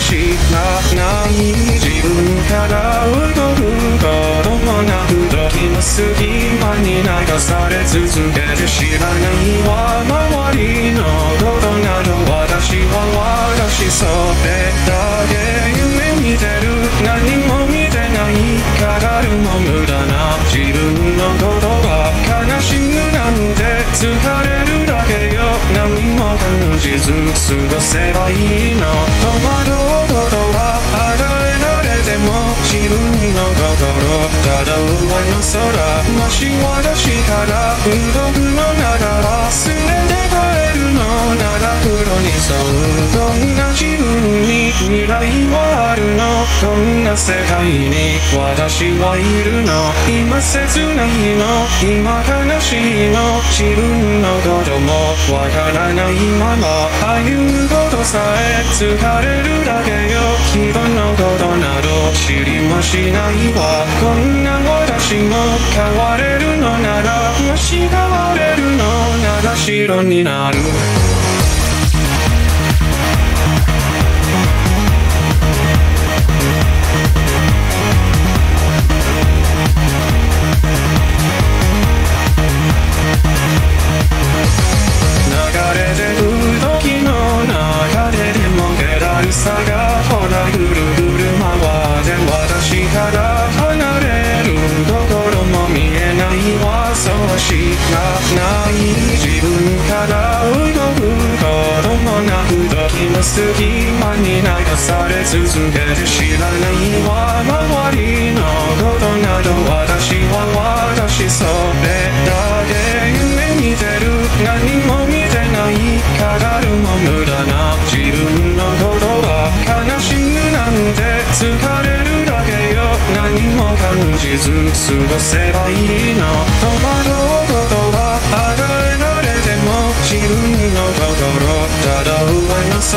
しかない。自分から動くこともなく時の隙間に流され続けて知らないは周りのことなの私は過ごせばいいの戸惑うことは離れられても自分の心ただ上の空もし私から動くのなら忘れて帰るのなら黒に沿うどんな自分に未来はあるのどんな世界に私はいるの。今切ないの。今悲しいの。自分のこともわからないまま。歩むことさえ疲れるだけよ。人のことなど知りもしないわ。こんな私も変われるのなら。もし変われるのなら白になる。しかない自分から動くこともなく時の隙間に流され続けて知らないわ周りのことなど私は私それだけ夢見てる何も見てないかかるも無駄な自分のことが悲しむなんて疲れるだけよ何も感じず過ごせばいいの戸惑ただ上の空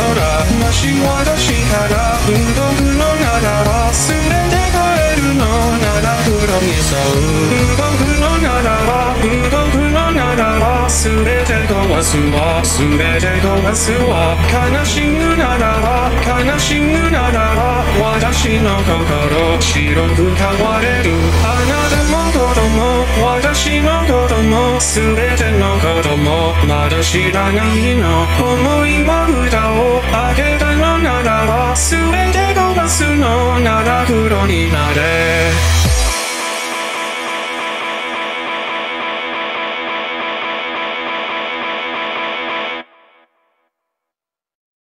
もし私から動くのならば全て変えるのなら黒に沿う動くのならば動くのならば全て壊すわ全て壊すわ悲しむならば悲しむならば私の心白く変われる。あなたも私のことも全てのこともまだ知らないの思いも蓋を開けたのならば全て飛ばすのなら黒になれ